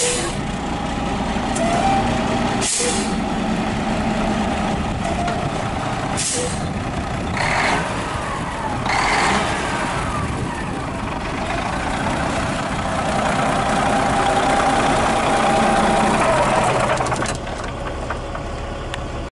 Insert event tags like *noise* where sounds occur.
Yes! *laughs*